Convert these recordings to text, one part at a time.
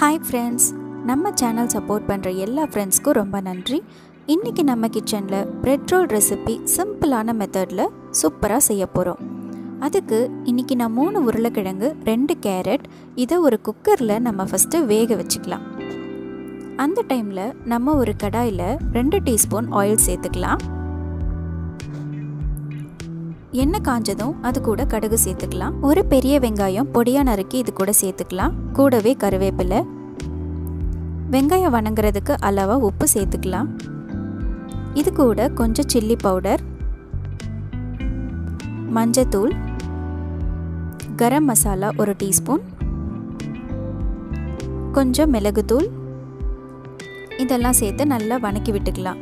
Hi friends நம்ம channel support பண்ணுற எல்லா ஃப்ரெண்ட்ஸ்க்கும் ரொம்ப நன்றி. இன்றைக்கி நம்ம கிச்சனில் ப்ரெட் ரோல் ரெசிபி சிம்பிளான மெத்தடில் சூப்பராக செய்ய போகிறோம் அதுக்கு இன்றைக்கி நான் மூணு உருளைக்கிழங்கு ரெண்டு கேரட் இதை ஒரு குக்கரில் நம்ம ஃபஸ்ட்டு வேக வச்சுக்கலாம். அந்த டைமில் நம்ம ஒரு கடாயில் ரெண்டு டீஸ்பூன் ஆயில் சேர்த்துக்கலாம். எண்ணெய் காஞ்சதும் அது கூட கடுகு சேர்த்துக்கலாம். ஒரு பெரிய வெங்காயம் பொடியாக நறுக்கி இது கூட சேர்த்துக்கலாம். கூடவே கருவேப்பிலை. வெங்காயம் வணங்குறதுக்கு அளவாக உப்பு சேர்த்துக்கலாம். இது கூட கொஞ்சம் சில்லி பவுடர். மஞ்சத்தூள். கரம் மசாலா ஒரு டீஸ்பூன். கொஞ்சம் மிளகுத்தூள். இதெல்லாம் சேர்த்து நல்லா வணக்கி விட்டுக்கலாம்.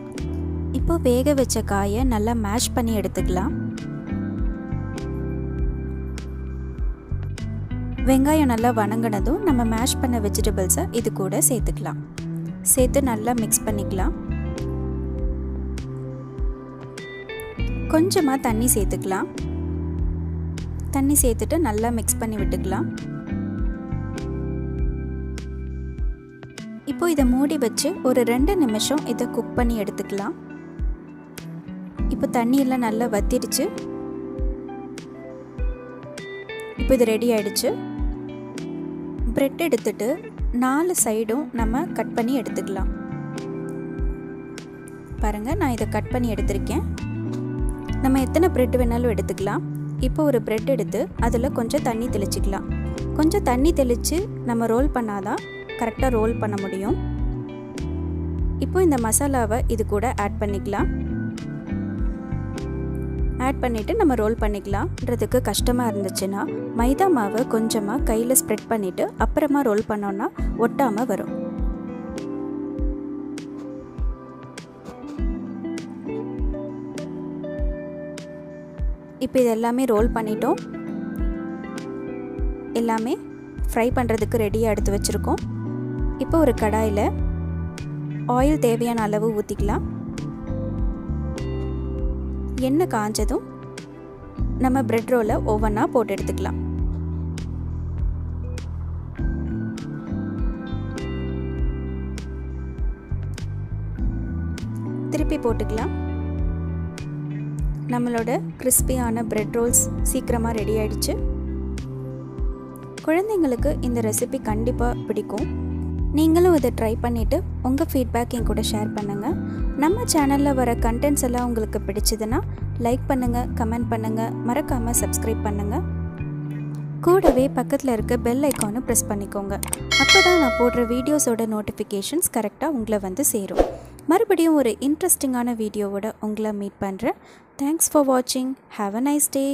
இப்போ வேக வச்ச காயை நல்லா மேஷ் பண்ணி எடுத்துக்கலாம். வெங்காயம் நல்லா வணங்கினதும் நம்ம மேஷ் பண்ண வெஜிடபிள்ஸை இது கூட சேர்த்துக்கலாம். சேர்த்து நல்லா மிக்ஸ் பண்ணிக்கலாம். கொஞ்சமாக தண்ணி சேர்த்துக்கலாம். தண்ணி சேர்த்துட்டு நல்லா மிக்ஸ் பண்ணி விட்டுக்கலாம். இப்போ இதை மூடி வச்சு ஒரு ரெண்டு நிமிஷம் இதை குக் பண்ணி எடுத்துக்கலாம். இப்போ தண்ணியெல்லாம் நல்லா வத்திடுச்சு. இப்போ இது ரெடி ஆயிடுச்சு. ப்ரெட் எடுத்துட்டு நாலு சைடும் நம்ம கட் பண்ணி எடுத்துக்கலாம். பாருங்கள் நான் இதை கட் பண்ணி எடுத்திருக்கேன். நம்ம எத்தனை ப்ரெட் வேணாலும் எடுத்துக்கலாம். இப்போ ஒரு ப்ரெட் எடுத்து அதில் கொஞ்சம் தண்ணி தெளிச்சிக்கலாம். கொஞ்சம் தண்ணி தெளித்து நம்ம ரோல் பண்ணாதான் கரெக்டாக ரோல் பண்ண முடியும். இப்போ இந்த மசாலாவை இது கூட ஆட் பண்ணிக்கலாம். ஆட் பண்ணிவிட்டு நம்ம ரோல் பண்ணிக்கலாம்ன்றதுக்கு கஷ்டமாக இருந்துச்சுன்னா மைதா மாவை கொஞ்சமாக கையில் ஸ்ப்ரெட் பண்ணிவிட்டு அப்புறமா ரோல் பண்ணோன்னா ஒட்டாமல் வரும். இப்போ இது எல்லாமே ரோல் பண்ணிட்டோம். எல்லாமே ஃப்ரை பண்ணுறதுக்கு ரெடியாக எடுத்து வச்சுருக்கோம். இப்போ ஒரு கடாயில் ஆயில் தேவையான அளவு ஊற்றிக்கலாம் எண்ணெய் காஞ்சதும் நம்ம பிரெட் ரோலை ஒவ்வொன்றா போட்டு எடுத்துக்கலாம். திருப்பி போட்டுக்கலாம். நம்மளோட கிறிஸ்பியான பிரெட் ரோல்ஸ் சீக்கிரமாக ரெடி ஆயிடுச்சு. குழந்தைங்களுக்கு இந்த ரெசிபி கண்டிப்பாக பிடிக்கும். நீங்களும் இதை ட்ரை பண்ணிவிட்டு உங்கள் ஃபீட்பேக் என் கூட ஷேர் பண்ணுங்கள் நம்ம சேனலில் வர கண்டென்ட்ஸ் எல்லாம் உங்களுக்கு பிடிச்சதுன்னா லைக் பண்ணுங்கள் கமெண்ட் பண்ணுங்கள் மறக்காமல் சப்ஸ்கிரைப் பண்ணுங்கள் கூடவே பக்கத்தில் இருக்க பெல் ஐக்கானும் ப்ரெஸ் பண்ணிக்கோங்க. அப்போ தான் நான் போடுற வீடியோஸோட நோட்டிஃபிகேஷன்ஸ் கரெக்டாக உங்களை வந்து சேரும். மறுபடியும் ஒரு இன்ட்ரெஸ்டிங்கான வீடியோவோட உங்களை மீட் பண்ணுறேன் தேங்க்ஸ் ஃபார் வாட்சிங் ஹாவ் அ நைஸ் டே